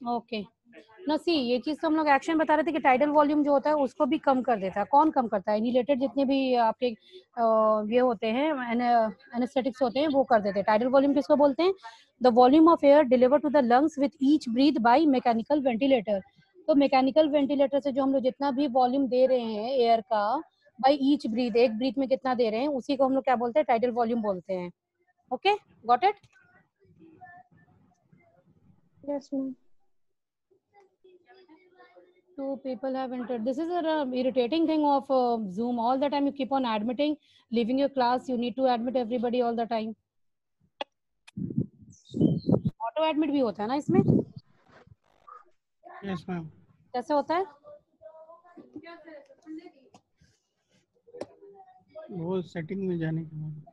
Okay ना सी ये चीज़ तो हम लोग एक्शन बता रहे थे कि टाइडल वॉल्यूम जो होता है, उसको भी कम कर देता है। कौन कम करता है? रिलेटेड जितने भी आपके ये होते हैं एनेस्थेटिक्स होते हैं, वो कर देते हैं। टाइडल वॉल्यूम किसको बोलते हैं? The volume of air deliver to the lungs with each breath by mechanical ventilator तो मैकेनिकल वेंटिलेटर से जो हम लोग जितना भी वॉल्यूम दे रहे हैं एयर का बाई ईच ब्रीथ एक ब्रीथ में कितना दे रहे हैं, उसी को हम लोग क्या बोलते हैं? टाइडल वॉल्यूम बोलते हैं। Okay got it yes ma'am two people have entered this is a uh, irritating thing of uh, zoom all the time you keep on admitting leaving your class you need to admit everybody all the time auto admit भी होता है ना इसमें yes ma'am कैसे होता है वो setting में जाने के बाद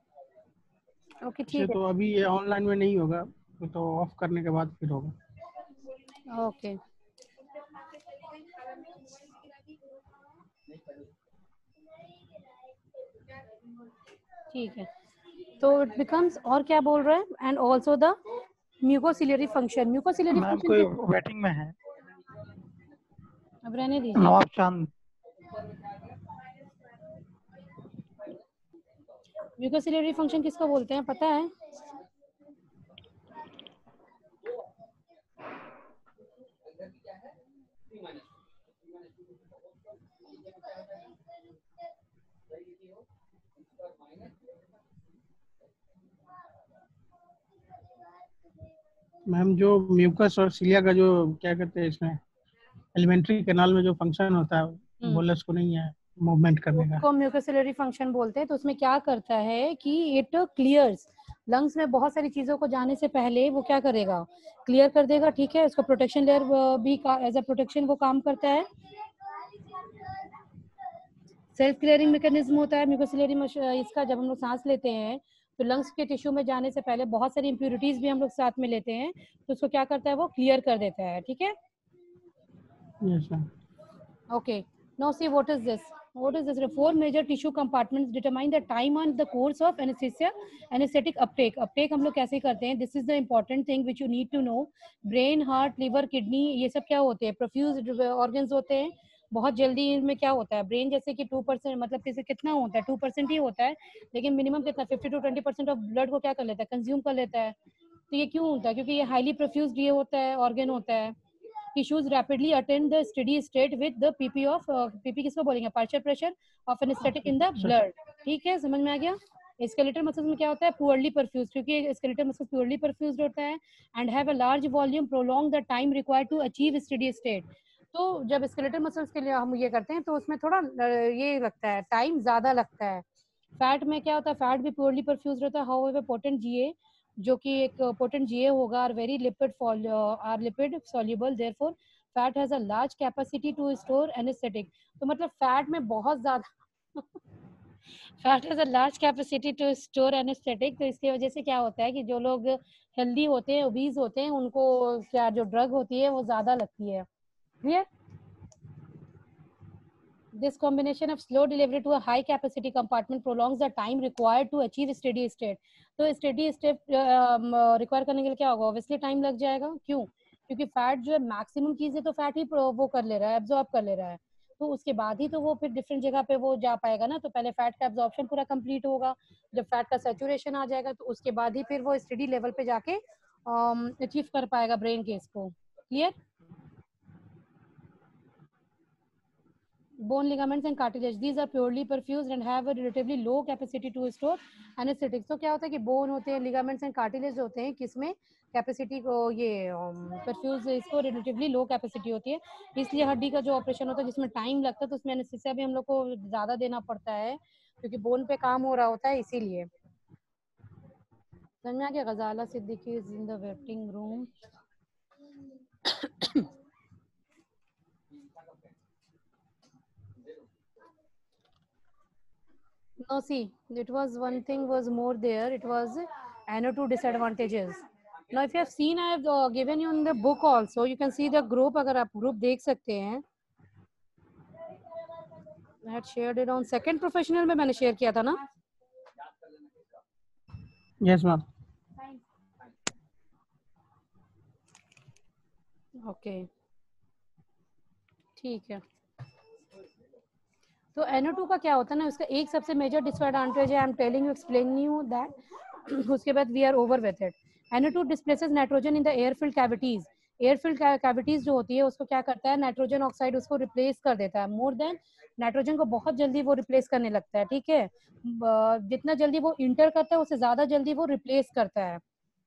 ओके अच्छा, ठीक है तो अभी ये ऑनलाइन में नहीं होगा तो ऑफ़ करने के बाद फिर होगा ओके ठीक है। तो इट बिकम्स और क्या बोल रहा है? And also the mucociliary function mucociliary function कोई वेटिंग में है? अब रहने दीजिए। नवाब चाँद। म्यूकोसिलरी फ़ंक्शन किसको बोलते हैं? पता है? जो म्यूकस और सिलिया का जो क्या कहते हैं इसमें एलिमेंट्री कैनाल में जो फ़ंक्शन होता है हम्म। बोलस को नहीं है मूवमेंट करने का। म्यूकोसिलरी फ़ंक्शन बोलते हैं तो उसमें क्या करता है कि इट क्लियर्स लंग्स में बहुत सारी चीज़ों को जाने से पहले वो क्या करेगा? क्लियर कर देगा ठीक है? उसको प्रोटेक्शन लेयर भी एज अ प्रोटेक्शन वो काम करता है। सेल्फ क्लियरिंग मैकेनिज्म होता है म्यूकोसिलरी इसका जब हम लोग सांस लेते हैं तो लंग्स के टिश्यू में जाने से पहले बहुत सारी इम्प्योरिटीज भी हम लोग साथ में लेते हैं तो उसको क्या करता है वो क्लियर कर देता है ठीक है Okay. Now see what is this? What is this? The four major tissue compartments determine the time and the course of anesthesia, anesthetic uptake. Uptake हम लोग कैसे करते हैं? This is the important thing which you need to know. Brain, heart, liver, kidney ये सब क्या होते हैं? Profuse organs होते हैं. बहुत जल्दी इनमें क्या होता है? ब्रेन जैसे कि टू परसेंट मतलब जैसे कितना होता है? टू परसेंट ही होता है लेकिन मिनिमम कितना? Fifty to twenty percent of blood को क्या कर लेता है? कंज्यूम कर लेता है। तो ये क्यों होता है? क्योंकि ये हाईली प्रोफ्यूज ये होता है ऑर्गन होता है। Tissues rapidly attain the steady state with the pp of uh, pp किसको बोलेंगे? partial pressure of anesthetic in the blood. ठीक है? समझ में आ गया? स्केलेटल मसल्स में क्या होता है? पुअरली परफ्यूज क्योंकि स्केलेटल मसल्स पुअरली परफ्यूज होता है and have a large volume prolong the time required to achieve steady state तो जब स्केलेटल मसल्स के लिए हम ये करते हैं तो उसमें थोड़ा ये लगता है टाइम ज़्यादा लगता है। फैट में क्या होता है फैट भी प्योरली परफ्यूज रहता है। हाउ पोटेंट जीए जो कि एक पोटेंट जीए होगा are very lipid are lipid soluble therefore fat has a large capacity to store anaesthetic तो मतलब फैट में बहुत ज़्यादा fat has a large capacity to store anaesthetic तो इसकी वजह से क्या होता है कि जो लोग हेल्दी होते हैं ओबीज होते हैं, उनको क्या जो ड्रग होती है, वो ज़्यादा लगती है। Clear This combination of slow delivery to a high capacity compartment prolongs the time required to achieve steady state. तो steady state uh, require करने के लिए क्या होगा? Obviously time लग जाएगा। क्यों? क्योंकि फैट जो है मैक्सिमम चीज़ें तो फैट ही वो कर ले रहा है एब्जॉर्ब कर ले रहा है। तो उसके बाद ही तो वो फिर डिफरेंट जगह पे वो जा पाएगा ना। तो पहले फैट का एब्जॉर्प्शन पूरा कंप्लीट होगा। जब फैट का सेचुरेशन आ जाएगा तो उसके बाद ही फिर वो स्टडी लेवल पे जाके अचीव कर पाएगा ब्रेन के। इसको clear bone ligaments and cartilage these are purely perfused and have a relatively low capacity to store anesthetics. तो क्या होता है कि bone होते हैं, ligaments and cartilage होते हैं किसमें कैपेसिटी को, ये परफ्यूज इसको रिलेटिवली लो कैपेसिटी होती है। इसलिए हड्डी का जो ऑपरेशन होता है, जिसमें टाइम लगता है तो उसमें एनेस्थीसिया भी हम लोग को ज़्यादा देना पड़ता है, क्योंकि बोन पे काम हो रहा होता है, इसीलिए। समझ में आ गया? Ghazala Siddiqui is in the waiting room no see it was one thing was more there it was and two disadvantages now if you have seen i have uh, given you in the book also you can see the group agar aap group dekh sakte hain I had shared it on second professional में मैंने share किया था ना yes ma'am okay ठीक है तो NO2 का क्या होता है ना, उसका एक सबसे मेजर डिसएडवांटेज है I am telling you explaining you that उसके बाद we are over with it NO2 displaces nitrogen in the air filled cavities air filled cavities जो होती है, उसको क्या करता है नाइट्रोजन ऑक्साइड उसको रिप्लेस कर देता है. मोर देन नाइट्रोजन को बहुत जल्दी वो रिप्लेस करने लगता है, ठीक है? जितना जल्दी वो इंटर करता है, उससे ज़्यादा जल्दी वो रिप्लेस करता है.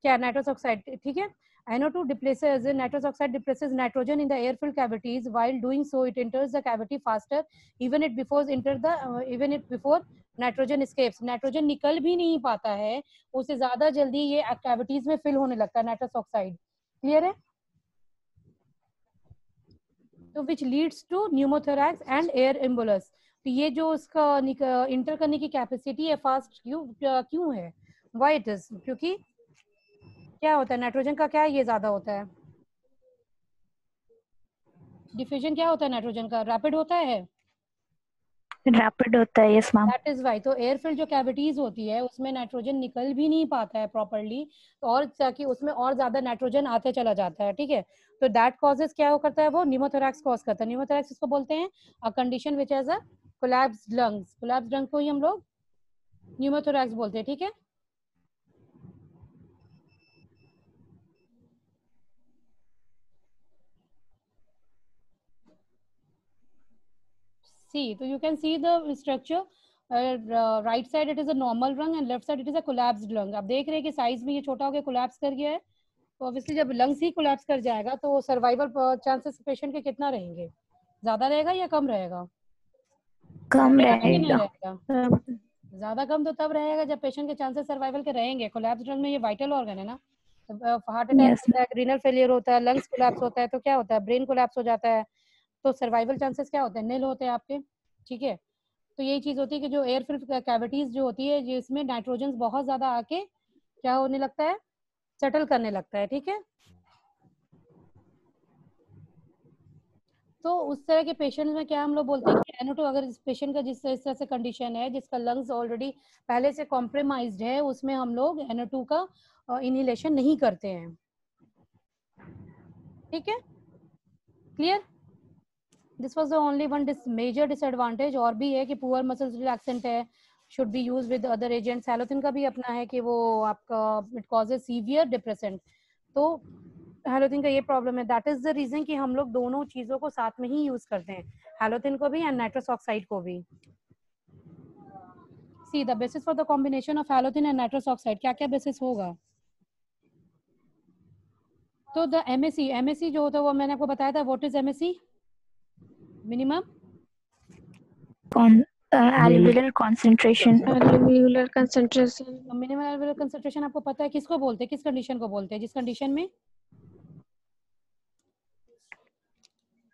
क्या? नाइट्रोस ऑक्साइड ठीक है? NO2 displaces nitrous oxide displaces nitrogen in the air-filled cavities. While doing so, it enters the cavity faster. Even it before enter the uh, even it before nitrogen escapes. Nitrogen निकल भी नहीं पाता है उससे ज़्यादा जल्दी ये cavities में fill होने लगता है nitrous oxide. Clear है? तो which leads to pneumothorax and air embolus. तो ये जो उसका इंटर करने की कैपेसिटी है फास्ट क्यों क्यों है वाई इट इज़ क्योंकि क्या होता है? नाइट्रोजन का क्या ये ज़्यादा होता है? डिफ्यूजन क्या होता है नाइट्रोजन का? रैपिड होता है? रैपिड होता है yes ma'am that is why तो जो कैविटीज होती है उसमें नाइट्रोजन निकल भी नहीं पाता है प्रॉपरली और ताकि उसमें और ज़्यादा नाइट्रोजन आते चला जाता है ठीक है? तो दैट कॉजेज क्या हो करता है? वो न्यूमोथोरैक्स कॉज करता है। न्यूमोथोरैक्स इसको बोलते हैं a condition which as a collapse lungs collapse lung को ही हम लोग न्यूमोथोरैक्स बोलते हैं ठीक है? See. So you can see the structure. Uh, it is a normal lung and left side it is a collapsed lung. आप देख रहे हैं कि साइज़ में ये छोटा हो गया कोलैप्स कर गया है। तो ऑब्वियसली जब लंग्स ही कोलैप्स कर जाएगा तो सर्वाइवल चांसेस पेशेंट के कितना रहेंगे? ज़्यादा रहेगा या कम रहेगा? कम रहेगा। ज़्यादा कम तो तब रहेगा जब पेशेंट के चांसेस सर्वाइवल के रहेंगे। कोलैप्स लंग में ये वाइटल ऑर्गन है ना? हार्ट अटैक होता है रीनल फेलियर होता है लंग्स कोलैप्स होता है तो क्या होता है? ब्रेन कोलैप्स हो जाता है। तो सर्वाइवल चांसेस क्या होते हैं? नील होते हैं आपके, ठीक है? तो यही चीज़ होती है कि जो एयर फिल्ड कैविटीज जो होती है, जिसमें नाइट्रोजन बहुत ज़्यादा आके क्या होने लगता है? सेटल करने लगता है, ठीक है? तो उस तरह के पेशेंट में क्या हम लोग बोलते हैं कि एनोटो अगर इस पेशेंट का जिस, इस तरह से कंडीशन है, जिसका लंग्स ऑलरेडी पहले से कॉम्प्रोमाइज है, उसमें हम लोग एनोटू का इनहेलेशन नहीं करते हैं। ठीक है? Clear this was the only one major disadvantage और भी है कि पुअर मसल रिलैक्सेंट है should be use with other agents halothane का भी अपना है कि वो आपका इट कॉजेज सीवियर डिप्रेसेंट तो हेलोथिन का ये प्रॉब्लम है. दैट इज़ द रीजन कि हम लोग दोनों चीज़ों को साथ में ही यूज़ करते हैं. हेलोथिन को भी एंड नाइट्रस ऑक्साइड को भी. See the basis for the combination of halothane and nitrous oxide क्या क्या बेसिस होगा? तो द एमएससी एमएससी जो होता है वो मैंने आपको बताया था what is MSC minimum? Con uh, alveolar concentration. Alveolar concentration. Minimum alveolar concentration आपको पता है किसको बोलते हैं? किस कंडीशन को बोलते हैं? जिस कंडीशन में?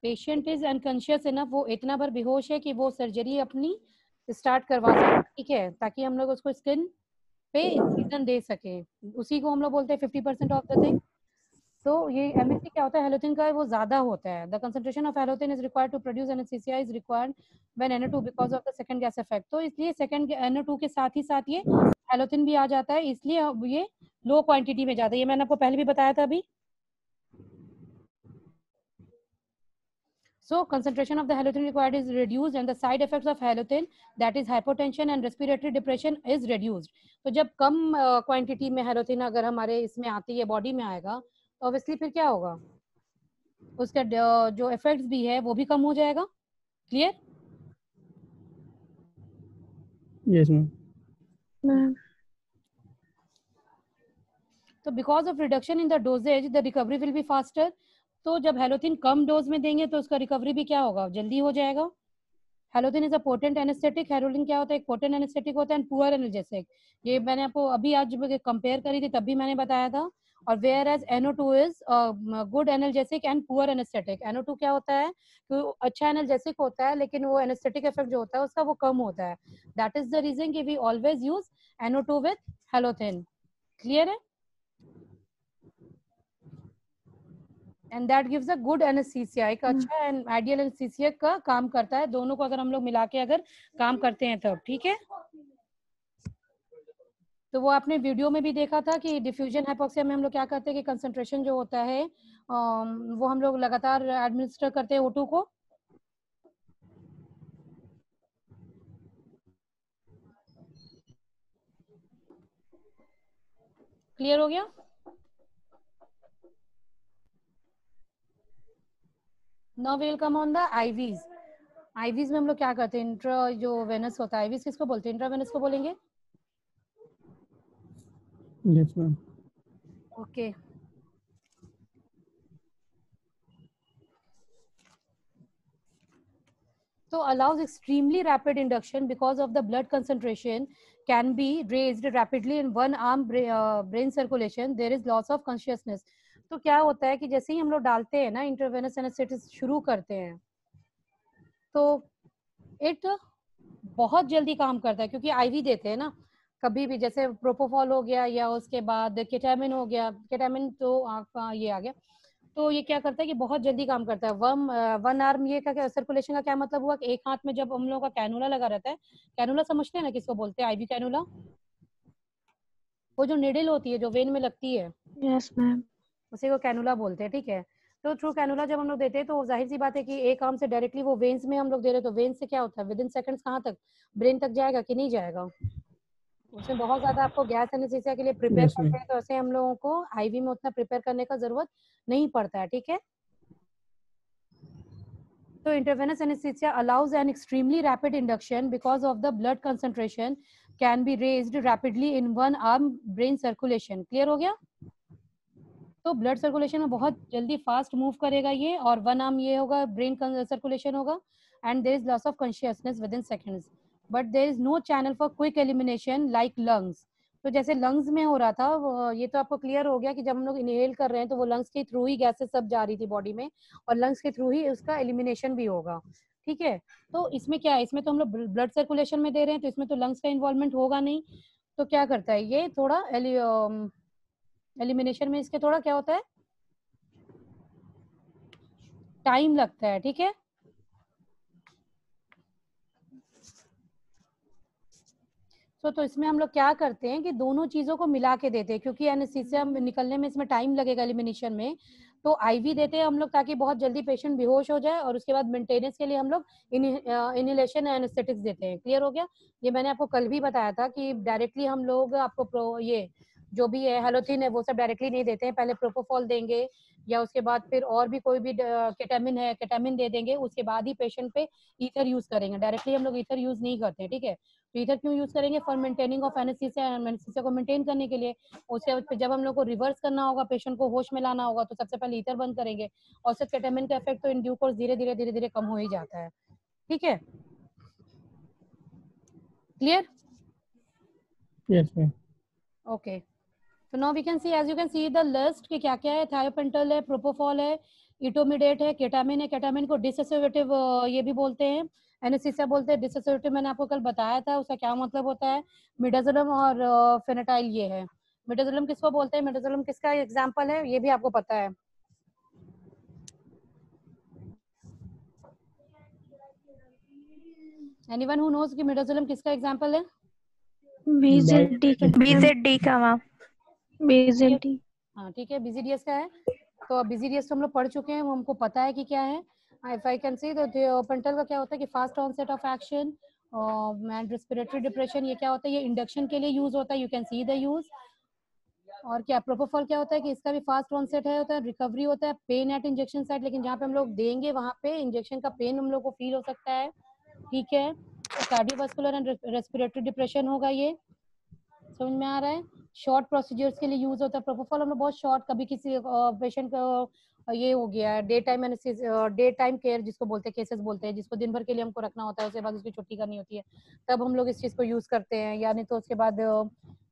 पेशेंट इज़ अनकॉन्शियस इनफ वो इतना भर बेहोश है कि वो सर्जरी अपनी स्टार्ट करवा सके ठीक है? ताकि हम लोग उसको स्किन पे इंसिजन दे सके। उसी को हम लोग बोलते हैं fifty percent of the thing तो ये एमएससी क्या होता है? हेलोथिन का वो ज़्यादा होता है। The concentration of halothane is required to produce NSCCI is required when NO2 because of the second gas effect तो इसलिए सेकंड NO2 के साथ ही साथ ये हेलोथिन भी आ जाता है। इसलिए ये लो क्वांटिटी में जाता है। ये मैंने आपको पहले भी बताया था अभी। So concentration of the halothin required is reduced and the side effects of halothin that is hypotension and respiratory depression is reduced. तो जब कम क्वांटिटी uh, में हेलोथिन अगर हमारे इसमें आती है बॉडी में आएगा तो ऑब्वियसली फिर क्या होगा? उसका जो इफेक्ट्स भी है वो भी कम हो जाएगा। क्लियर यस मैम तो because of reduction in the doses the recovery will be faster तो जब हेलोथिन कम डोज में देंगे तो उसका रिकवरी भी क्या होगा? जल्दी हो जाएगा। Halothane is a potent anaesthetic हेरोलिन क्या होता है? एक पोटेंट एनेस्थेटिक होता है एंड पुअर एनर्जेटिक ये मैंने आपको अभी आज जब कंपेयर करी थी तब भी मैंने बताया था। और whereas NO2 is good analgesic and poor anaesthetic NO2 क्या होता है? कि अच्छा एनर्जेसिक होता है लेकिन वो एनेस्थेटिक इफ़ेक्ट जो होता है उसका वो कम होता है। दैट इज़ द रीजन कि we always use NO2 with halothane clear है? And that gives a good anaesthesia एक अच्छा एंड आइडियल एनेस्थीसिया का काम करता है। दोनों को अगर हम लोग मिला के अगर काम करते हैं तब ठीक है? तो वो आपने वीडियो में भी देखा था कि डिफ्यूजन हाइपोक्सिया में हम लोग क्या करते हैं कि कंसंट्रेशन जो होता है वो हम लोग लगातार एडमिनिस्टर करते हैं O2 को। क्लियर हो गया? Now will come on the IVs IVs में हम लोग क्या करते हैं? इंट्रा जो वेनस होता है आईवीज किसको बोलते हैं? इंट्रा वेनस को बोलेंगे? Yes ma'am okay so allows extremely rapid induction because of the blood concentration can be raised rapidly in one arm uh, brain circulation there is loss of consciousness तो क्या होता है कि जैसे ही हम लोग डालते हैं ना इंटरवेनस एनेस्थेटिस शुरू करते हैं तो इट बहुत जल्दी काम करता है क्योंकि आईवी देते हैं ना कभी भी जैसे प्रोपोफॉल हो गया या उसके बाद केटामिन हो गया केटामिन तो आपका ये आ गया। तो ये क्या करता है कि बहुत जल्दी काम करता है। वन वन आर्म ये का सर्कुलेशन का क्या मतलब हुआ? कि एक हाथ में जब हम लोगों का कैनुला लगा रहता है कैनुला समझते हैं ना किसको बोलते हैं? आईवी कैनुला वो जो निडल होती है जो वेन में लगती है। Yes, ma'am. उसे वो कैनुला बोलते हैं ठीक है? तो थ्रू कैनुला जब हम लोग देते हैं तो ज़ाहिर सी बात है कि एक आर्म से डायरेक्टली वो वेन्स में हम लोग दे रहे हैं तो वेन्स से क्या होता है? विद इन सेकंड्स कहाँ तक? ब्रेन तक जाएगा कि नहीं जाएगा? उसमें बहुत ज़्यादा आपको गैस एनेस्थीसिया के लिए प्रिपेयर करते हैं तो ऐसे हम लोगों को आईवी में उतना प्रिपेयर करने का ज़रूरत नहीं पड़ता है ठीक है So intravenous anesthesia allows an extremely rapid induction because of the blood concentration can be raised rapidly in one arm brain circulation. Clear हो गया? तो ब्लड सर्कुलेशन में बहुत जल्दी फास्ट मूव करेगा ये और वन आर्म ये होगा ब्रेन सर्कुलेशन होगा and there is loss of consciousness within seconds but there is no channel for quick elimination like lungs तो जैसे लंग्स में हो रहा था ये तो आपको क्लियर हो गया कि जब हम लोग इनहेल कर रहे हैं तो वो लंग्स के थ्रू ही गैसेस सब जा रही थी बॉडी में, और लंग्स के थ्रू ही उसका एलिमिनेशन भी होगा। ठीक है? तो इसमें क्या है? इसमें तो हम लोग ब्लड सर्कुलेशन में दे रहे हैं तो इसमें तो लंग्स का इन्वॉल्वमेंट होगा नहीं। तो क्या करता है? ये थोड़ा एलिमिनेशन में इसके थोड़ा क्या होता है? टाइम लगता है, ठीक है? तो तो इसमें हम लोग क्या करते हैं कि दोनों चीज़ों को मिला के देते हैं, क्योंकि एनेस्थीसिया निकलने में इसमें टाइम लगेगा एलिमिनेशन में। तो आईवी देते हैं हम लोग ताकि बहुत जल्दी पेशेंट बेहोश हो जाए और उसके बाद मेंटेनेंस के लिए हम लोग इनहेलेशन एनेस्थेटिक्स देते हैं। क्लियर हो गया? ये मैंने आपको कल भी बताया था कि डायरेक्टली हम लोग आपको ये जो भी है हेलोथिन है, वो सब डायरेक्टली नहीं देते हैं। पहले प्रोपोफॉल देंगे या उसके बाद फिर और भी कोई भी केटामिन है केटामिन दे देंगे, उसके बाद ही पेशेंट पे ईथर यूज़ करेंगे। डायरेक्टली हम लोग ईथर यूज़ नहीं करते, ठीक है? तो ईथर क्यों यूज़ करेंगे? For maintaining of anaesthesia anaesthesia को मेंटेन करने के लिए। उसके जब हम लोग को रिवर्स करना होगा पेशेंट को होश में लाना होगा तो सबसे पहले ईथर बंद करेंगे। और सिर्फ़ केटामिन का इफ़ेक्ट तो इन ड्यू कोर्स धीरे धीरे धीरे धीरे कम हो ही जाता है। ठीक है? Clear yes ma'am okay so now we can see as you can see the list कि क्या क्या है? थायोपेंटल है प्रोपोफॉल है इटोमिडेट है केटामिन है। केटामिन को डिसोसिएटिव ये भी बोलते हैं। एनेस्थीसिया बोलते हैं डिसोसिएटिव मैंने आपको कल बताया था उसका क्या मतलब होता है? मिडाजोलम और फेनेटाइल ये है। मिडाजोलम किसको बोलते हैं? मिडाजोलम किसका एग्जांपल है? ये भी आपको पता है। एनीवन हु नोज़ कि मिडाजोलम किसका एग्जांपल है? का। बीजेडी का मैम BZD हाँ ठीक है बीजीडीएस का है। तो अब बीजीडीएस तो हम लोग पढ़ चुके हैं वो हमको पता है कि क्या है। इफ़ आई कैन सी तो पेंटल का क्या होता है कि fast onset of action and respiratory depression ये क्या होता है? ये इंडक्शन के लिए यूज़ होता है you can see the use और क्या प्रोपोफॉल क्या होता है कि इसका भी फास्ट ऑनसेट है, होता है रिकवरी होता है पेन एट इंजेक्शन साइट लेकिन जहाँ पे हम लोग देंगे, वहाँ पे इंजेक्शन का पेन हम लोग को फील हो सकता है। ठीक है? कार्डियोवास्कुलर एंड रेस्पिरेटरी डिप्रेशन होगा ये। समझ में आ रहा है? शॉर्ट प्रोसीजर्स के लिए यूज़ होता है प्रोपोफॉल हम लोग बहुत शॉर्ट कभी किसी पेशेंट का ये हो गया day time day time care जिसको बोलते हैं केसेस बोलते हैं, जिसको दिन भर के लिए हमको रखना होता है, उसके बाद उसकी छुट्टी करनी होती है। तब हम लोग इस चीज़ को यूज़ करते हैं। या नहीं तो उसके बाद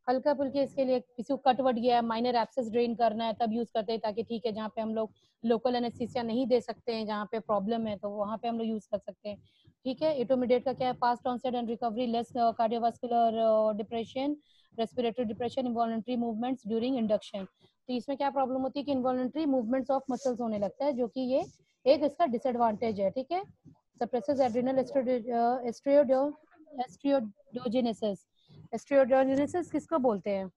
हल्का फुल्के इसके लिए किसी को कट वट गया है माइनर एब्सेस ड्रेन करना है, तब यूज़ करते हैं, ताकि ठीक है, जहाँ पे हम लोग लोकल एनेस्थीसिया नहीं दे सकते हैं, जहाँ पे प्रॉब्लम है तो वहाँ पे हम लोग यूज़ कर सकते हैं। ठीक है? इटोमिडेट का क्या है? Fast onset and recovery less cardiovascular depression respiratory depression involuntary movements during induction तो इसमें क्या प्रॉब्लम होती है कि इन्वॉल्ट्री मूवमेंट्स ऑफ़ मसल्स होने लगता है जो कि ये एक इसका डिसएडवांटेज है ठीक है? सप्रेसेस एड्रिनल एस्ट्रियोडोजेनेसिस एस्ट्रोजेनेसिस किसको बोलते हैं?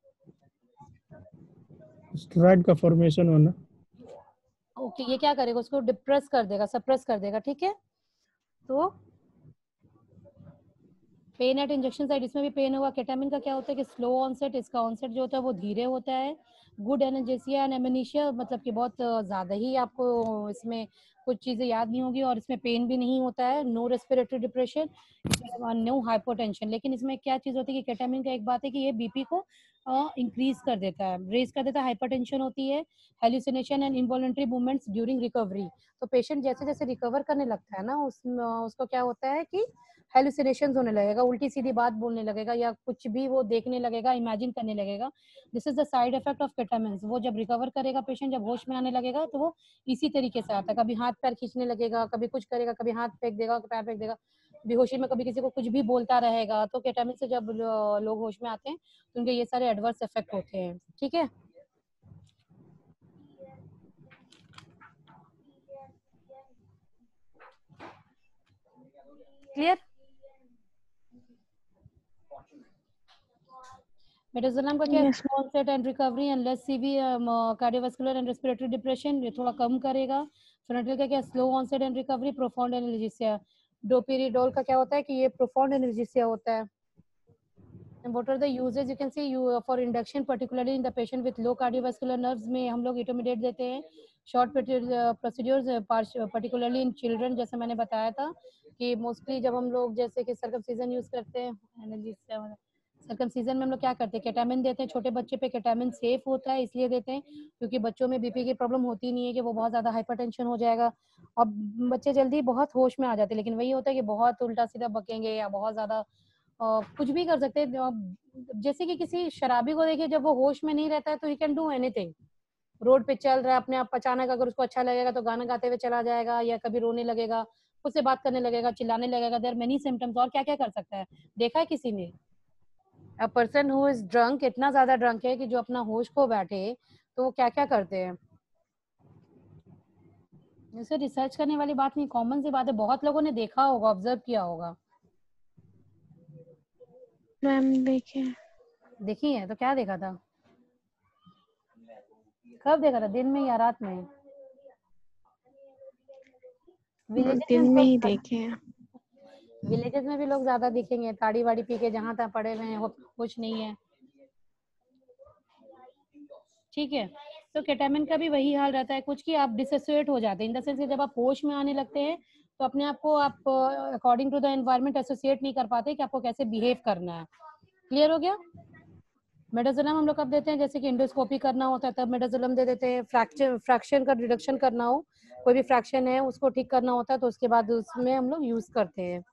स्टेरॉइड का फॉर्मेशन होना। ओके ये क्या करेगा? उसको डिप्रेस कर देगा सप्रेस कर देगा ठीक है? तो पेन एट इंजेक्शन साइड इसमें भी पेन होगा। केटामिन का क्या होता है कि स्लो ऑनसेट इसका ऑनसेट जो होता है वो धीरे होता है। गुड एनर्जेसिया एंड एमिनिशिया मतलब कि बहुत ज़्यादा ही आपको इसमें कुछ चीज़ें याद नहीं होगी और इसमें पेन भी नहीं होता है। No respiratory depression no hypotension लेकिन इसमें क्या चीज़ होती है कि केटामिन का एक बात है कि ये बीपी को इंक्रीज कर देता है। रेज कर देता है हाइपरटेंशन होती है hallucination and involuntary movements during recovery तो पेशेंट जैसे जैसे रिकवर करने लगता है ना, उस उसको क्या होता है कि हेल्यूसिनेशन होने लगेगा उल्टी सीधी बात बोलने लगेगा या कुछ भी वो देखने लगेगा इमेजिन करने लगेगा। This is the side effect of ketamine वो जब रिकवर करेगा पेशेंट जब होश में आने लगेगा तो वो इसी तरीके से आता है। कभी हाथ पैर खींचने लगेगा, कभी कुछ करेगा, कभी हाथ फेंक देगा पैर फेंक देगा, बेहोशी में कभी किसी को कुछ भी बोलता रहेगा तो केटामिन से जब लोग होश में आते हैं तो उनके ये सारे एडवर्स इफ़ेक्ट होते हैं। ठीक है? क्लियर मेटाजोलम का क्या small set and recovery and less CV cardiovascular and respiratory depression ये थोड़ा कम करेगा। फ्रंटल का क्या slow onset and recovery profound analgesia droperidol का क्या होता है कि ये प्रोफाउंड एनाल्जेसिया होता है। And what are the uses you can see you for induction particularly in the patient with low cardiovascular nerves में हम लोग इंटरमीडिएट देते हैं। Short procedures particularly in children जैसे मैंने बताया था कि मोस्टली जब हम लोग जैसे कि सरकम सीज़न यूज़ करते हैं एनाल्जेसिया analgesia सर्कमसीजन में हम लोग क्या करते हैं? केटामिन देते हैं, छोटे बच्चे पे केटामिन सेफ़ होता है, इसलिए देते हैं, क्योंकि बच्चों में बीपी की प्रॉब्लम होती नहीं है कि वो बहुत ज़्यादा हाइपरटेंशन हो जाएगा। और बच्चे जल्दी बहुत होश में आ जाते हैं, लेकिन वही होता है कि बहुत उल्टा सीधा बकेंगे या बहुत ज़्यादा कुछ भी कर सकते हैं। जैसे कि किसी शराबी को देखिए, जब वो होश में नहीं रहता है तो he can do anything road पे चल रहा है, अपने आप अचानक अगर उसको अच्छा लगेगा तो गाना गाते हुए चला जाएगा या कभी रोने लगेगा, उससे बात करने लगेगा, चिल्लाने लगेगा देर मेनी सिम्टम्स और क्या क्या कर सकता है? देखा है किसी ने? A person who is drunk इतना ज़्यादा ड्रंक है कि जो अपना होश खो बैठे तो वो क्या क्या करते हैं? इसे रिसर्च करने वाली बात नहीं कॉमन सी बात है बहुत लोगों ने देखा होगा ऑब्ज़र्व किया होगा। मैम देखिए। देखी है? तो क्या देखा था? कब देखा था? दिन में या रात में? दिन में ही देखे हैं। विलेजेस में भी लोग ज़्यादा दिखेंगे ताड़ी वाड़ी पी के जहाँ तहाँ पड़े हुए हैं कुछ नहीं है। ठीक है तो केटामिन का भी वही हाल रहता है, कुछ कि आप डिसोसिएट हो जाते हैं इन द सेंस जब आप होश में आने लगते हैं तो अपने आप को आप according to the environment associate नहीं कर पाते कि आपको कैसे बिहेव करना है। क्लियर हो गया? मेडाजोलम हम लोग कब देते हैं? जैसे कि इंडोस्कोपी करना होता है, तब मेडाजोलम दे देते हैं। फ्रैक्चर फ्रैक्शन का रिडक्शन करना हो, कोई भी फ्रैक्शन है, उसको ठीक करना होता है तो उसके बाद उसमें हम लोग यूज़ करते हैं।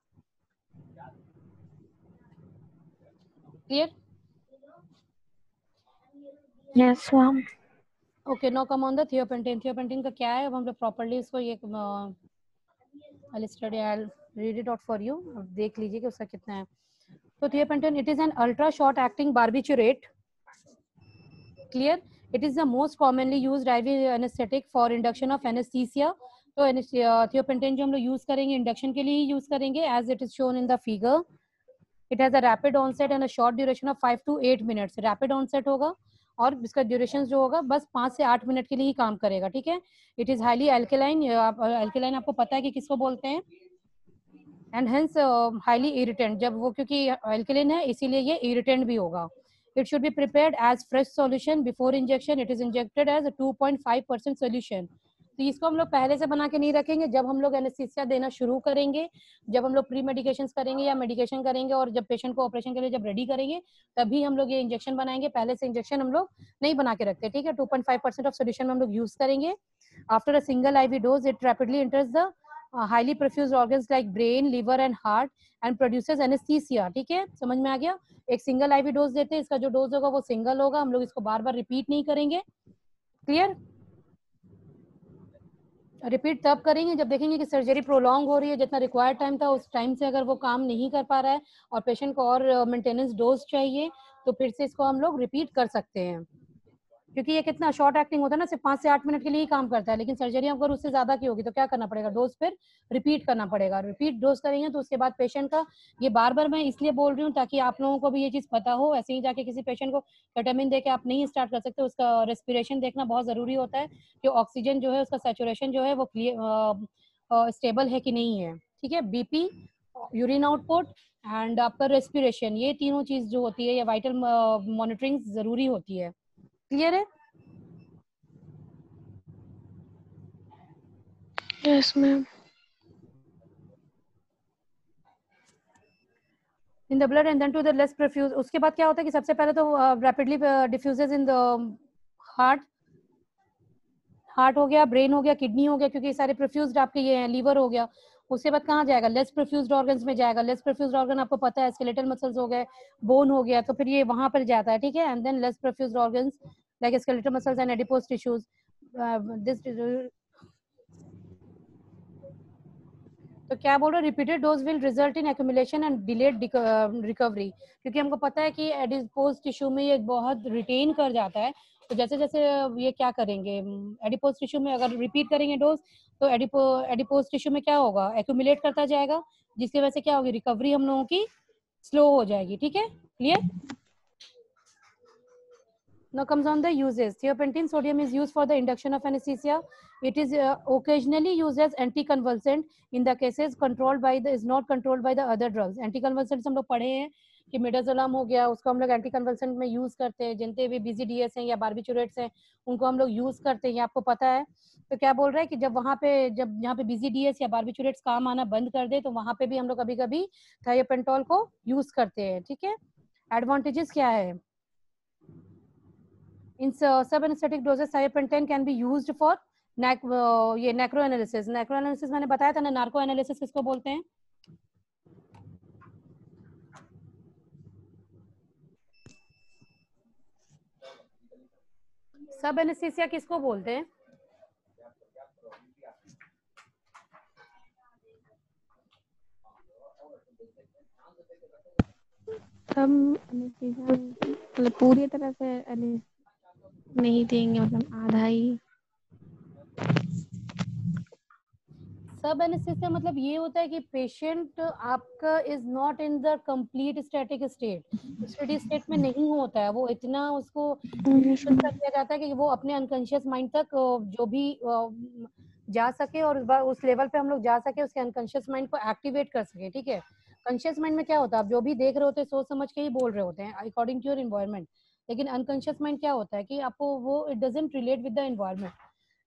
Clear Yes, ma'am. Okay no come on the thiopentone thiopentone का क्या है अब हम लोग प्रॉपर्ली इसको ये I study I read it out for you अब देख लीजिए कि उसका कितना है तो thiopentone it is an ultra short acting barbiturate clear it is the most commonly used IV for induction of anesthesia. तो थियोपेंटेन जो हम लोग यूज़ करेंगे इंडक्शन के लिए ही यूज़ करेंगे as it is shown in the figure it has a rapid onset and a short duration of five to eight minutes rapid onset होगा और इसका ड्यूरेशन जो होगा, बस पाँच से आठ मिनट के लिए ही काम करेगा, ठीक है? It is highly alkaline alkaline आपको पता है कि किसको बोलते हैं? एंड हेंस हाईली इरिटेंट जब वो, क्योंकि एल्केलाइन है, इसीलिए ये इरिटेंट भी होगा। It should be prepared as fresh solution before injection it is injected as 2.5 percent solution तो इसको हम लोग पहले से बना के नहीं रखेंगे। जब हम लोग एनेस्थीसिया देना शुरू करेंगे, जब हम लोग प्री मेडिकेशन करेंगे या मेडिकेशन करेंगे और जब पेशेंट को ऑपरेशन के लिए जब रेडी करेंगे, तभी हम लोग ये इंजेक्शन बनाएँगे। पहले से इंजेक्शन हम लोग नहीं बना के रखते, ठीक है? 2.5 परसेंट ऑफ़ सोल्यूशन हम लोग यूज़ करेंगे। After a single IV dose it rapidly enters the highly perfused organs like brain liver and heart and produces anaesthesia ठीक है? समझ में आ गया? एक सिंगल आईवी डोज देते हैं, इसका जो डोज होगा वो सिंगल होगा। हम लोग इसको बार बार रिपीट नहीं करेंगे। क्लियर रिपीट तब करेंगे जब देखेंगे कि सर्जरी प्रोलॉन्ग हो रही है, जितना रिक्वायर्ड टाइम था, उस टाइम से अगर वो काम नहीं कर पा रहा है और पेशेंट को और मेंटेनेंस डोज चाहिए तो फिर से इसको हम लोग रिपीट कर सकते हैं। क्योंकि ये कितना शॉर्ट एक्टिंग होता है ना, सिर्फ़ पाँच से आठ मिनट के लिए ही काम करता है, लेकिन सर्जरी अगर उससे ज़्यादा की होगी तो क्या करना पड़ेगा? डोज फिर रिपीट करना पड़ेगा। रिपीट डोज करेंगे तो उसके बाद पेशेंट का ये बार बार मैं इसलिए बोल रही हूँ ताकि आप लोगों को भी ये चीज़ पता हो। ऐसे ही जाके किसी पेशेंट को विटामिन दे के आप नहीं स्टार्ट कर सकते, उसका रेस्पिरेशन देखना बहुत ज़रूरी होता है कि ऑक्सीजन जो है, उसका सेचुरेशन जो है वो स्टेबल है कि नहीं है। ठीक है? बीपी यूरिन आउटपुट एंड आपका रेस्पिरेशन ये तीनों चीज़ जो होती है, ये वाइटल मॉनिटरिंग ज़रूरी होती है। क्लियर है yes ma'am in the blood and then to the less perfuse उसके बाद क्या होता है कि सबसे पहले तो rapidly diffuses in the heart heart हो गया ब्रेन हो गया किडनी हो गया क्योंकि ये सारे परफ्यूज्ड आपके ये हैं लीवर हो गया। उसके बाद कहाँ जाएगा? लेस परफ्यूज्ड ऑर्गन्स में जाएगा। लेस परफ्यूज्ड ऑर्गन आपको पता है स्केलेटल मसल्स हो गए बोन हो गया तो फिर ये वहाँ पर जाता है, ठीक है? And then less perfused organs like skeletal muscles and adipose tissues this तो क्या बोल रहे repeated dose will result in accumulation and delayed recovery क्योंकि हमको पता है कि एडिपोज टिश्यू में ये बहुत रिटेन कर जाता है तो जैसे जैसे ये क्या करेंगे एडिपोज टिश्यू में अगर रिपीट करेंगे डोज तो एडिपो एडिपोज टिश्यू में क्या होगा एक्यूमुलेट करता जाएगा जिसकी वजह से क्या होगी रिकवरी हम लोगों की स्लो हो जाएगी ठीक है clear Now comes on the uses. Thiopentine sodium is used for the induction of anesthesia. It is uh, occasionally used as anticonvulsant in the cases controlled by the is not controlled by the other drugs. Anticonvulsants हम लोग पढ़े हैं कि midazolam हो गया उसको हम लोग एंटीकन्वल्सेंट में यूज़ करते हैं जिनते भी बिज़ी डीएस हैं या बारबिचुरेट्स हैं उनको हम लोग यूज़ करते हैं ये आपको पता है। तो क्या बोल रहा है कि जब वहाँ पे जब यहाँ पे बिज़ी डीएस या बारबिचुरेट्स काम आना बंद कर दे तो वहाँ पे भी हम लोग कभी कभी थायोपेंटोल को यूज़ करते हैं ठीक है? एडवांटेजेस क्या है? Uh, subanesthetic doses thiopentane can be used for neck uh, ये नेक्रो एनालिसिस नेक्रो एनालिसिस मैंने बताया था ना नार्को एनालिसिस किसको बोलते हैं? सब एनेस्थीसिया किसको बोलते हैं? सब मतलब पूरी तरह से नहीं देंगे मतलब आधा ही। सब एनेस्थीसिया मतलब ये होता है कि पेशेंट आपका is not in the complete static state study state में नहीं होता है वो इतना उसको कर दिया जाता है कि वो अपने अनकॉन्शियस माइंड तक जो भी जा सके और उस उस लेवल पे हम लोग जा सके उसके अनकॉन्शियस माइंड को एक्टिवेट कर सके ठीक है? कॉन्शियस माइंड में क्या होता है आप जो भी देख रहे होते हैं सोच समझ के ही बोल रहे होते हैं अकॉर्डिंग टू योर इन्वायरमेंट लेकिन अनकॉन्शियस माइंड क्या होता है कि आपको वो it doesn't relate with the environment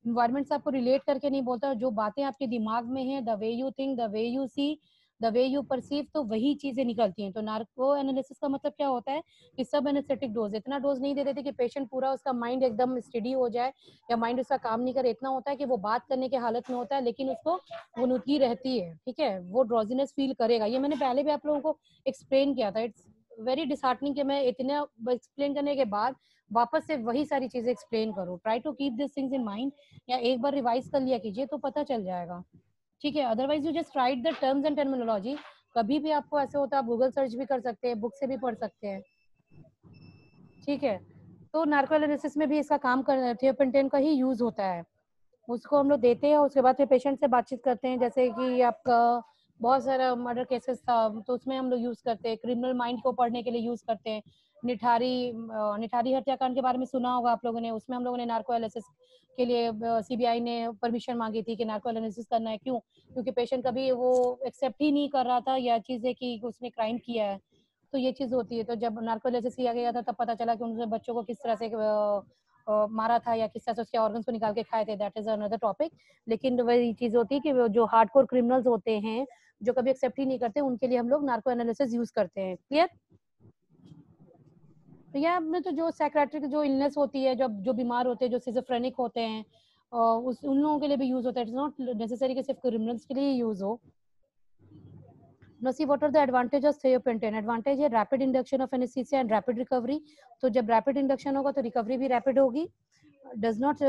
environment से आपको रिलेट करके नहीं बोलता, जो बातें आपके दिमाग में है the way you think the way you see the way you perceive तो वही चीज़ें निकलती हैं। तो नार्को एनालिसिस का मतलब क्या होता है कि सब एनेस्थेटिक डोज इतना डोज नहीं दे देते कि पेशेंट पूरा उसका माइंड एकदम स्टडी हो जाए, या माइंड उसका काम नहीं करे। इतना होता है कि वो बात करने के हालत में होता है, लेकिन उसको वो नुतगी रहती है, ठीक है? वो ड्रॉजीनेस फील करेगा। ये मैंने पहले भी आप लोगों को एक्सप्लेन किया था। इट्स वेरी डिसहार्टनिंग कि मैं इतना एक्सप्लेन करने के बाद वापस से वही सारी चीज़ें एक्सप्लेन करूँ। Try to keep this things in mind या एक बार रिवाइज कर लिया कीजिए तो पता चल जाएगा। ठीक है? Otherwise you just write the terms and terminology कभी भी आपको ऐसे होता है, आप गूगल सर्च भी कर सकते हैं बुक से भी पढ़ सकते हैं। ठीक है? तो नार्को एनालिसिस में भी इसका काम कर थियोपेंटेन का ही यूज़ होता है। उसको हम लोग देते हैं उसके बाद फिर पेशेंट से बातचीत करते हैं। जैसे कि आपका बहुत सारा मर्डर केसेस था तो उसमें हम लोग यूज़ करते हैं। क्रिमिनल माइंड को पढ़ने के लिए यूज़ करते हैं। निठारी निठारी हत्याकांड के बारे में सुना होगा आप लोगों ने। उसमें हम लोगों ने नार्को एनालिसिस के लिए सीबीआई ने परमिशन मांगी थी कि नार्को एनालिसिस करना है। क्यों? क्योंकि पेशेंट कभी वो एक्सेप्ट ही नहीं कर रहा था यह चीज़ है कि उसने क्राइम किया है। तो ये चीज़ होती है। तो जब नार्को एनालिसिस किया गया था, तब पता चला कि उन्होंने बच्चों को किस तरह से मारा था या किस तरह से उसके ऑर्गन्स को निकाल के खाए थे। दैट इज़ अनदर टॉपिक लेकिन वही चीज़ होती है कि जो हार्डकोर क्रिमिनल्स होते हैं, जो कभी एक्सेप्ट ही नहीं करते, उनके लिए हम लोग नार्को एनालिसिस यूज़ करते हैं। क्लियर तो या मैं तो जो सेक्रेटरी जो इलनेस होती है जब जो, बीमार होते हैं जो सिजोफ्रेनिक होते हैं उस उन लोगों के लिए भी यूज़ होता है। नॉट नेसेसरी सिर्फ़ क्रिमिनल्स के लिए यूज़ हो। नसी what are the advantage of thiopentone advantage है rapid induction of anaesthesia and rapid recovery तो जब रैपिड इंडक्शन होगा तो रिकवरी भी रैपिड होगी। Does not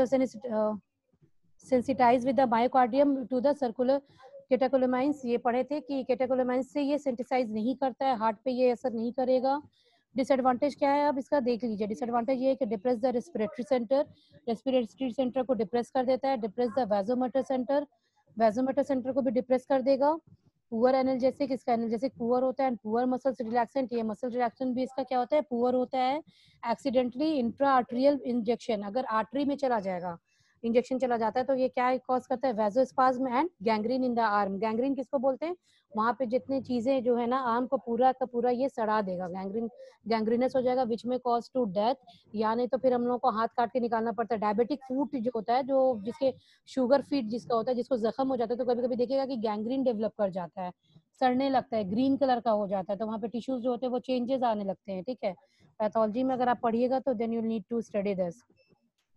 sensitize with the myocardium to the circular catecholamines ये पढ़े थे कि केटाकोलोमाइंस से ये सेंसिटाइज नहीं करता है हार्ट पे ये असर नहीं करेगा। डिसएडवांटेज क्या है? आप इसका देख लीजिए। डिसएडवांटेज ये है कि depress the respiratory centre respiratory centre को डिप्रेस कर देता है depress the vasomotor centre vasomotor centre को भी डिप्रेस कर देगा। पुअर एनर्जेसिक इसका एनर्जेसिक पुअर होता है एंड पुअर मसल्स रिलैक्सेंट ये मसल रिलैक्सेंट भी इसका क्या होता है? पुअर होता है। एक्सीडेंटली इंट्रा आर्ट्रियल इंजेक्शन अगर आर्टरी में चला जाएगा इंजेक्शन चला जाता है तो ये क्या कॉज करता है? Vasospasm and gangrene in the arm gangrene किसको बोलते हैं? वहाँ पे जितनी चीज़ें जो है ना आर्म को पूरा का पूरा ये सड़ा देगा। गैंग्रीन गैंग्रीनस हो जाएगा विच में कॉज टू डेथ या नहीं तो फिर हम लोगों को हाथ काट के निकालना पड़ता है। डायबिटिक फूट जो होता है, जो जिसके शुगर फीट जिसका होता है, जिसको जख्म हो जाता है तो कभी कभी देखेगा कि गैंग्रीन डेवलप कर जाता है। सड़ने लगता है ग्रीन कलर का हो जाता है तो वहाँ पे टिश्यूज जो होते हैं, वो चेंजेस आने लगते हैं, ठीक है? पैथोलॉजी में अगर आप पढ़िएगा तो then you need to study this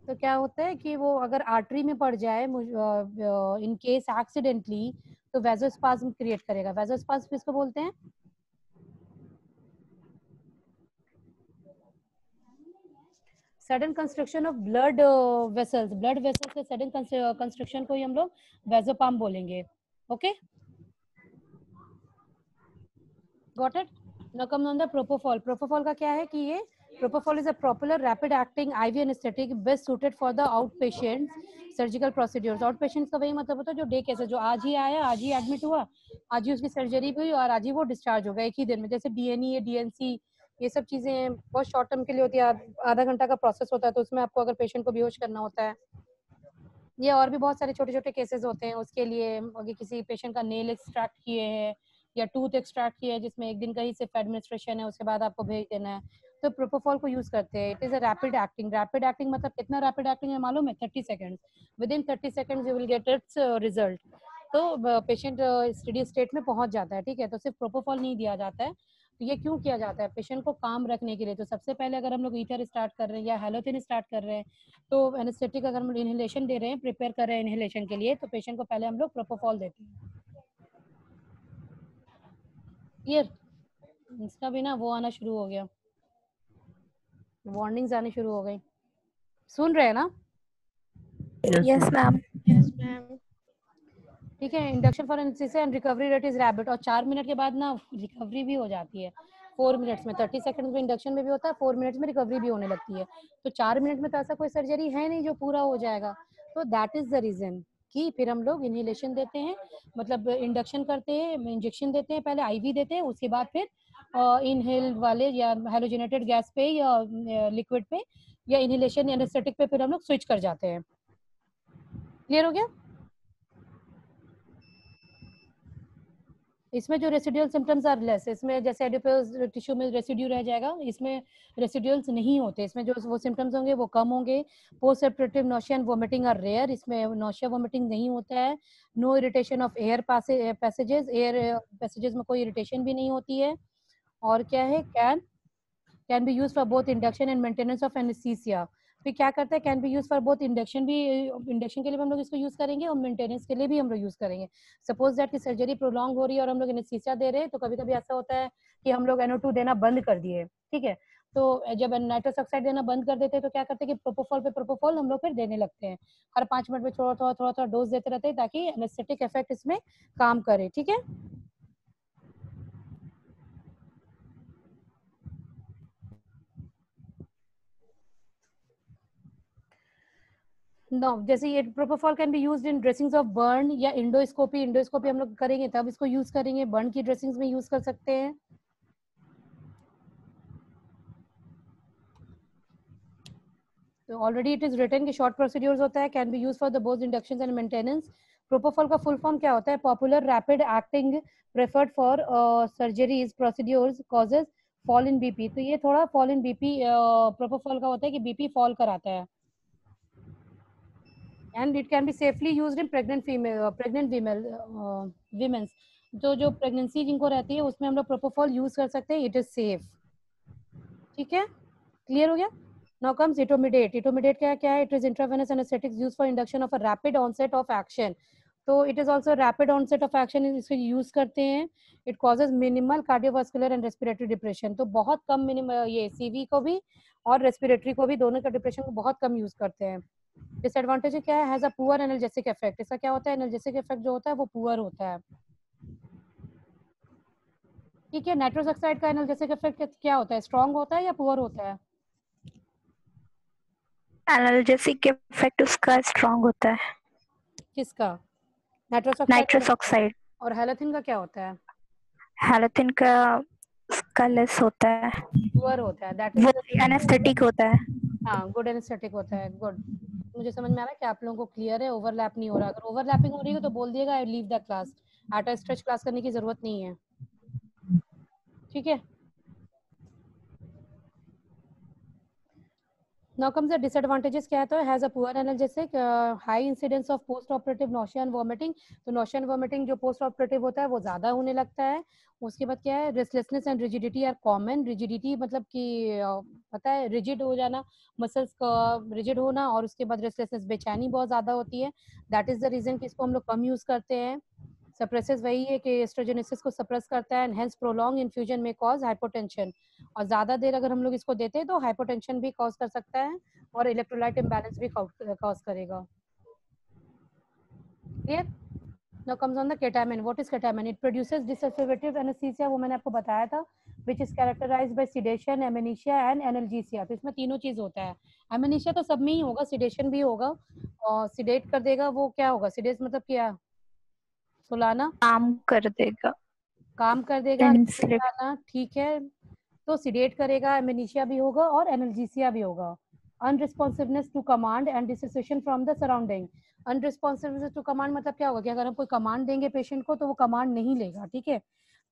तो क्या होता है कि वो अगर आर्टरी में पड़ जाए इन केस एक्सीडेंटली तो वेजोस्पाज्म क्रिएट करेगा। वेजोस्पाज्म किसको बोलते हैं? Sudden construction of blood vessels blood vessels के सडन कंस्ट्रक्शन को ही हम लोग वेजोपाम बोलेंगे। Okay got it now come the propofol propofol का क्या है कि ये Propofol is a popular rapid acting IV anesthetic best suited for the outpatients surgical procedures. Outpatients का वही मतलब होता है जो डे केस है, जो आज ही आया, आज ही एडमिट हुआ, आज ही उसकी सर्जरी हुई और आज ही वो डिस्चार्ज हो गया एक ही दिन में। जैसे डीएनई या डीएनसी ये सब चीज़ें बहुत शॉर्ट टर्म के लिए होती है। आधा घंटा का प्रोसेस होता है तो उसमें आपको अगर पेशेंट को बेहोश करना होता है, ये और भी बहुत सारे छोटे छोटे केसेस होते हैं। उसके लिए अगर किसी पेशेंट का नेल एक्सट्रैक्ट किए हैं या टूथ एक्सट्रैक्ट किया है, जिसमें एक दिन का ही सिर्फ़ एडमिनिस्ट्रेशन है, उसके बाद आपको भेज देना है। तो प्रोपोफॉल को यूज़ करते हैं। It is a rapid acting rapid acting मतलब कितना रैपिड एक्टिंग है मालूम है? Thirty seconds within thirty seconds you will get its result तो पेशेंट स्टडी स्टेट में पहुँच जाता है, ठीक है? तो सिर्फ़ प्रोपोफॉल नहीं दिया जाता है। तो ये क्यों किया जाता है? पेशेंट को काम रखने के लिए। तो सबसे पहले अगर हम लोग ईथर स्टार्ट कर रहे हैं या हेलोथिन स्टार्ट कर रहे हैं तो एनेस्थेटिक अगर हम लोग इनहेलेशन दे रहे हैं प्रिपेयर कर रहे हैं इनहेलेशन के लिए तो पेशेंट को पहले हम लोग प्रोपोफॉल देते हैं। इसका भी ना वो आना शुरू हो गया। वार्निंग्स आनी शुरू हो गई। सुन रहे हैं ना? यस मैम यस मैम ठीक है induction for anaesthesia and recovery rate is rapid और चार मिनट के बाद ना रिकवरी भी हो जाती है। फोर मिनट्स में थर्टी सेकंड में इंडक्शन में भी होता है फोर मिनट्स में रिकवरी भी होने लगती है। तो चार मिनट में तो ऐसा कोई सर्जरी है नहीं जो पूरा हो जाएगा। तो दैट इज़ द रीजन कि फिर हम लोग इनहेलेशन देते हैं मतलब इंडक्शन करते हैं इंजेक्शन देते हैं पहले आईवी देते हैं उसके बाद फिर इनहेल वाले या हेलोजिनेटेड गैस पे या लिक्विड पे या इनहेलेशन एनेस्थेटिक पे फिर हम लोग स्विच कर जाते हैं। क्लियर हो गया? इसमें जो रेसिडुअल सिम्टम्स आर लेस इसमें जैसे टिश्यू में रेसिड्यू रह जाएगा, इसमें रेसिड्यूल्स नहीं होते। इसमें जो वो सिम्टम्स होंगे वो कम होंगे। Post operative nausea vomiting are rare इसमें नोशिया वोमिटिंग नहीं होता है। No irritation of air passages air passages में कोई इरिटेशन भी नहीं होती है। और क्या है? Can can be use for both induction and maintenance of anaesthesia फिर क्या करते हैं? Can be use for both induction भी इंडक्शन के लिए हम लोग इसको यूज़ करेंगे और मेंटेनेंस के लिए भी हम लोग यूज़ करेंगे। सपोज़ दैट की सर्जरी प्रोलॉन्ग हो रही है और हम लोग एनेस्थीसिया दे रहे हैं तो कभी कभी ऐसा होता है कि हम लोग एनओ देना बंद कर दिए, ठीक है? तो जब नाइट्रस ऑक्साइड देना बंद कर देते हैं तो क्या करते हैं कि प्रोपोफॉल पे प्रोपोफॉल हम लोग फिर देने लगते हैं। हर पाँच मिनट में थोड़ा थोड़ा थोड़ा थोड़ा डोज देते रहते हैं ताकि एनेस्थेटिक इफ़ेक्ट इसमें काम करे, ठीक है? नो जैसे ये propofol can be used in dressings of burn या इंडोस्कोपी इंडोस्कोपी हम लोग करेंगे तब इसको यूज़ करेंगे. बर्न की ड्रेसिंग्स में यूज़ कर सकते हैं। तो ऑलरेडी इट इज़ रिटर्न कि शॉर्ट प्रोसीड्यूर्स होता है can be use for the both induction and maintenance propofol का फुल फॉर्म क्या होता है? Popular rapid acting preferred for surgeries procedures causes fall in BP तो ये थोड़ा फॉल इन बीपी प्रोपोफॉल का होता है कि बीपी फॉल कराता है। And it can be safely use in pregnant female pregnant pregnant female uh, uh, जो जो प्रेगनेंसी जिनको रहती है, उसमें हम लोग प्रोपोफॉल यूज़ कर सकते हैं इट इज़ सेफ़ ठीक है? क्लियर हो गया? नाउ कम्स इटोमिडेट इटोमिडेट क्या क्या है? It is intravenous anaesthetics used for induction of a rapid onset of action तो it is also rapid onset of action इसको यूज़ करते हैं. It causes minimal cardiovascular and respiratory depression तो बहुत कम मिनिमल ये सीवी को भी और रेस्पिरेटरी को भी, दोनों का डिप्रेशन को बहुत कम यूज़ करते हैं. डिसएडवांटेज क्या है? Has a poor analgesic effect इसका क्या होता है? एनर्जेसिक इफ़ेक्ट जो होता है वो पुअर होता है। ठीक है नाइट्रस ऑक्साइड का एनाल्जेसिक इफ़ेक्ट क्या होता है? स्ट्रांग होता है या पुअर होता है? एनाल्जेसिक इफ़ेक्ट उसका स्ट्रांग होता है। किसका? नाइट्रस ऑक्साइड और हैलोथिन का क्या होता है? हैलोथिन का उसका लेस होता है। पुअर होता है दैट वो इज़ एनेस्थेटिक होता है। हाँ गुड एनेस्थेटिक होता है गुड मुझे समझ में आ रहा है कि आप लोगों को क्लियर है ओवरलैप नहीं हो रहा। अगर ओवरलैपिंग हो रही है तो बोल दिएगा आई लीव द क्लास आटा स्ट्रेच क्लास करने की ज़रूरत नहीं है। ठीक है? Now comes the disadvantages क्या है तो has a poor analgesic uh, high incidence of post operative nausea and vomiting तो nausea and vomiting जो post operative होता है वो ज़्यादा होने लगता है उसके बाद क्या है restlessness and rigidity are common rigidity मतलब कि uh, पता है rigid हो जाना muscles का rigid होना और उसके बाद restlessness बेचैनी बहुत ज़्यादा होती है that is the reason कि इसको हम लोग कम यूज़ करते हैं सप्रेसेस वही है कि एस्ट्रोजेनेसिस को सप्रेस करता है एंड हेंस प्रोलॉन्ग इन्फ्यूजन में कॉज हाइपोटेंशन और ज़्यादा देर अगर हम लोग इसको देते हैं तो हाइपोटेंशन भी कॉज कर सकता है और इलेक्ट्रोलाइट इम्बैलेंस भी कॉज करेगा। Clear now comes on the ketamine. What is ketamine? It produces dissociative anesthesia, वो मैंने आपको बताया था, which is characterized by sedation, amnesia and analgesia. तो इसमें तीनों चीज़ होता है। Amnesia तो सब में ही होगा, sedation भी होगा, और sedate कर देगा, वो क्या होगा? Sedate मतलब क्या? सुलाना काम कर देगा। काम कर देगा. आना, ठीक है। तो सीडेट करेगा एमिनिशिया भी होगा और एनर्जीसिया भी होगा। Unresponsiveness to command and dissociation from the surrounding unresponsiveness to command मतलब क्या होगा कि अगर हम कोई कमांड देंगे पेशेंट को तो वो कमांड नहीं लेगा ठीक है?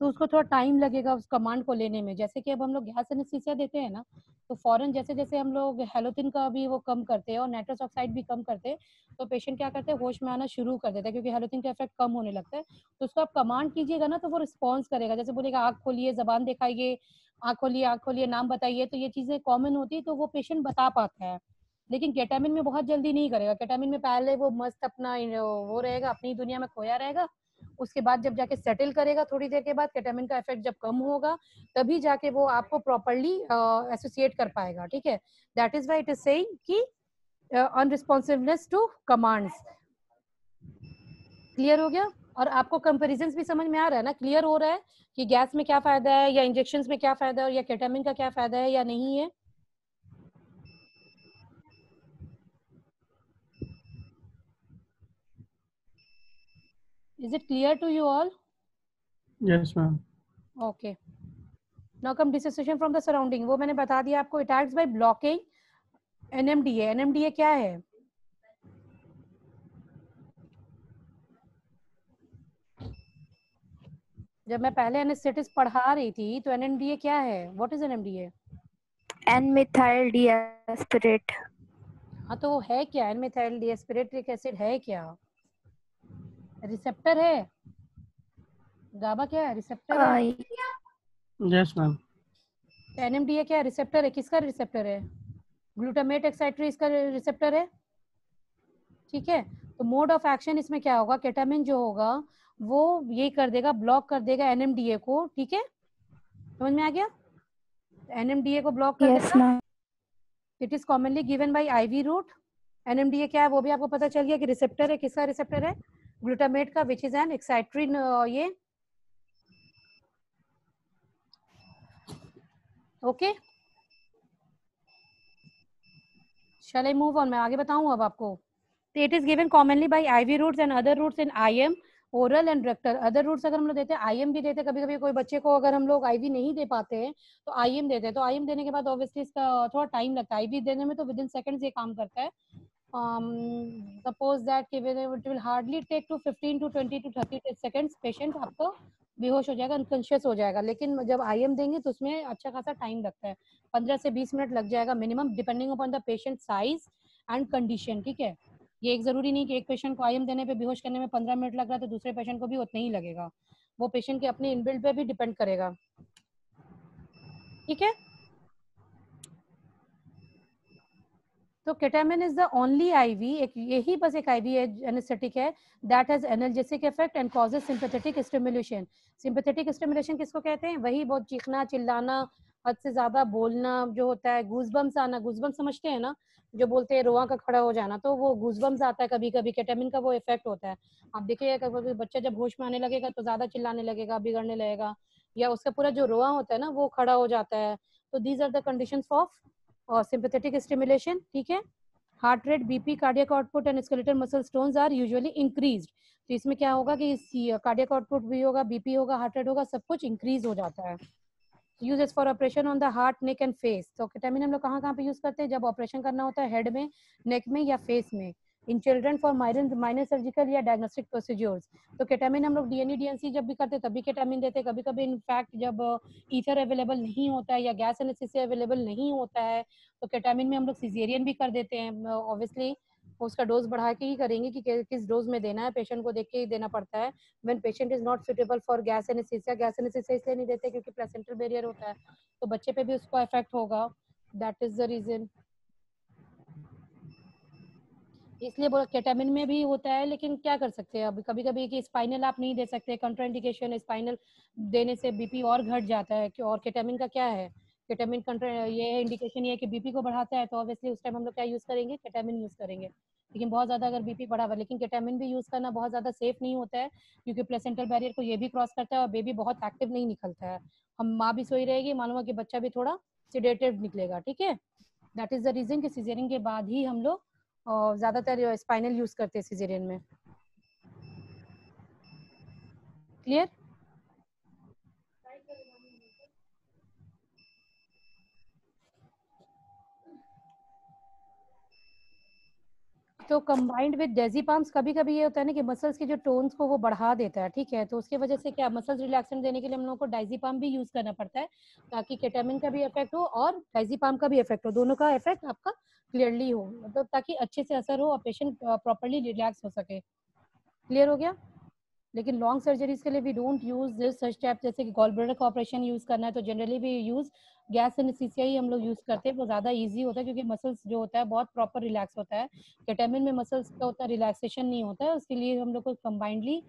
तो उसको थोड़ा टाइम लगेगा उस कमांड को लेने में। जैसे कि अब हम लोग गैस एनेस्थीसिया देते हैं ना तो फॉरन जैसे जैसे हम लोग हेलोथिन का भी वो कम करते हैं और नाइट्रस ऑक्साइड भी कम करते हैं तो पेशेंट क्या करते हैं, होश में आना शुरू कर देता है क्योंकि हेलोथिन का इफ़ेक्ट कम होने लगता है। तो उसको आप कमांड कीजिएगा ना तो वो रिस्पॉन्स करेगा। जैसे बोलेगा, आँख खोलिए, जबान दिखाइए, आँख खोलिए आँख खोलिए, नाम बताइए। तो ये चीज़ें कॉमन होती तो वो पेशेंट बता पाता है। लेकिन केटामिन में बहुत जल्दी नहीं करेगा। केटामिन में पहले वो मस्त अपना वो रहेगा, अपनी दुनिया में खोया रहेगा उसके बाद जब जाके सेटल करेगा थोड़ी देर के बाद केटामिन का इफ़ेक्ट जब कम होगा तभी जाके वो आपको प्रॉपरली एसोसिएट uh, कर पाएगा ठीक है? That is why it is saying कि अनरिस्पॉन्सिवनेस टू कमांड्स क्लियर हो गया? और आपको कंपेरिजन भी समझ में आ रहा है ना? क्लियर हो रहा है कि गैस में क्या फ़ायदा है या इंजेक्शन में क्या फ़ायदा है या केटामिन का क्या फ़ायदा है या नहीं है? Is it clear to you all? yes ma'am Okay. Now come dissociation from the surrounding. वो मैंने बता दिया आपको it acts by blocking NMDA. NMDA क्या है? जब मैं पहले एनेस्थेटिस पढ़ा रही थी तो NMDA क्या है? What is NMDA? N methyl D aspartate हाँ तो वो है क्या? एन मिथाइल डीएस्पिरेटिक एसिड है क्या? रिसेप्टर है? गाबा क्या है? रिसेप्टर है? yes ma'am. एनएमडीए क्या रिसेप्टर है। किसका रिसेप्टर है? ग्लूटामेट एक्साइट्री इसका रिसेप्टर है? ठीक है। तो मोड ऑफ़ एक्शन इसमें क्या होगा? केटामिन जो होगा वो ये कर देगा ब्लॉक कर देगा एनएमडीए को। ठीक है? समझ में आ गया? एनएमडीए को ब्लॉक कर यस देगा। It is commonly given by IV route NMDA क्या है? वो भी आपको पता चल गया कि रिसेप्टर है। किसका रिसेप्टर है? ग्लूटामेट का विच इज़ एन एक्साइट्रिन ये। Okay I move on? मैं आगे बताऊँ अब आपको। it is given commonly by IV routes and other routes in IM oral and rectal. Other routes अगर हम लोग देते हैं IM भी देते हैं। कभी कभी कोई बच्चे को अगर हम लोग IV नहीं दे पाते हैं तो IM देते हैं। तो IM देने के बाद ऑब्वियसली इसका थोड़ा टाइम लगता है। IV देने में तो विद इन सेकंड्स ये काम करता है। सपोज़ दैट कि it will hardly take to 15 to 20 to 30 seconds patient आपको बेहोश हो जाएगा अनकॉन्शियस हो जाएगा। लेकिन जब आईएम देंगे तो उसमें अच्छा खासा टाइम लगता है। पंद्रह से बीस मिनट लग जाएगा minimum depending upon the patient size and condition ठीक है? ये एक ज़रूरी नहीं कि एक पेशेंट को आईएम देने पे बेहोश करने में पंद्रह मिनट लग रहा है तो दूसरे पेशेंट को भी उतना ही लगेगा। वो पेशेंट के अपने इनबिल्ड पे भी डिपेंड करेगा। ठीक है? तो ketamine is the only IV एक यही बस एक आईवी एनेस्थेटिक है that has analgesic effect and causes sympathetic stimulation sympathetic stimulation किसको कहते हैं? वही बहुत चीखना, चिल्लाना, हद से ज़्यादा बोलना, जो होता है गूजबम्स आना गूजबम्स समझते हैं ना? जो बोलते हैं, रोआ का खड़ा हो जाना तो वो गूजबम्स आता है कभी कभी केटामिन का वो इफ़ेक्ट होता है। आप देखिए कभी बच्चा जब होश में आने लगेगा तो ज़्यादा चिल्लाने लगेगा, बिगड़ने लगेगा, या उसका पूरा जो रोआ होता है ना, वो खड़ा हो जाता है। तो these are the condition of sympathetic stimulation ठीक है? Heart rate BP cardiac output and skeletal muscle tones are usually increase तो इसमें क्या होगा कि कार्डियक आउटपुट भी होगा बीपी होगा हार्ट रेट होगा, सब कुछ इंक्रीज हो जाता है। Uses for operation on the heart neck and face तो केटामिन हम लोग कहाँ कहाँ पे यूज़ करते हैं? जब ऑपरेशन करना होता है हेड में नेक में या फेस में। In children for minor minor surgical या डायग्नोस्टिक प्रोसीड्योर्स तो केटामिन हम लोग डीएनए डीएनसी जब भी करते तभी केटामिन देते कभी कभी इनफैक्ट जब ईथर अवेलेबल नहीं होता है या गैस एनेस्थीसिया अवेलेबल नहीं होता है तो केटामिन में हम लोग सिजेरियन भी कर देते हैं। ऑब्वियसली उसका डोज बढ़ा के ही करेंगे कि- किस डोज में देना है। पेशेंट को देख के ही देना पड़ता है। When patient is not suitable for gas anaesthesia gas anaesthesia इसलिए नहीं देते क्योंकि प्लेसेंटल बैरियर होता है। तो बच्चे पे भी उसको इफ़ेक्ट होगा। दैट इज़ द रीजन इसलिए बोला केटामिन में भी होता है, लेकिन क्या कर सकते हैं अब? कभी कभी कि स्पाइनल आप नहीं दे सकते कंट्राइंडिकेशन स्पाइनल देने से बीपी और घट जाता है कि- और केटामिन का क्या है? केटामिन कंट्रा ये इंडिकेशन ये है कि बीपी को बढ़ाता है तो ऑब्वियसली उस टाइम हम लोग क्या यूज़ करेंगे? केटामिन यूज़ करेंगे। लेकिन बहुत ज़्यादा अगर बीपी बढ़ा हुआ लेकिन केटामिन भी यूज़ करना बहुत ज़्यादा सेफ़ नहीं होता है, क्योंकि प्लेसेंटल बैरियर को ये भी क्रॉस करता है और बेबी बहुत एक्टिव नहीं निकलता है। हम माँ भी सोई रहेगी, मालूम है कि बच्चा भी थोड़ा सिडेटेड निकलेगा, ठीक है? दैट इज़ द रीजन कि सीजरिंग के बाद ही हम लोग अ, ज़्यादातर स्पाइनल यूज़ करते हैं सिजेरियन में। क्लियर तो कंबाइंड विद डेजी पाम्स कभी कभी ये होता है ना कि मसल्स के जो टोन्स को वो बढ़ा देता है, ठीक है? तो उसकी वजह से क्या मसल्स रिलैक्सेंट देने के लिए हम लोगों को डाइजी डाइजीपाम भी यूज़ करना पड़ता है, ताकि केटामिन का भी इफ़ेक्ट हो और डाइजी डाइजीपाम का भी इफ़ेक्ट हो। दोनों का इफ़ेक्ट आपका क्लियरली हो मतलब ताकि अच्छे से असर हो और पेशेंट प्रॉपरली रिलैक्स हो सके। क्लियर हो गया? लेकिन लॉन्ग सर्जरीज के लिए we don't use this such type जैसे कि गोलब्रेडर का ऑपरेशन यूज़ करना है तो जनरली भी यूज़ गैस एनेस्थीसिया ही हम लोग यूज़ करते हैं, वो ज़्यादा इजी होता है क्योंकि मसल्स जो होता है बहुत प्रॉपर रिलैक्स होता है। विटामिन में मसल्स का उतना रिलैक्सेशन नहीं होता है, उसके लिए हम लोग को कंबाइंडली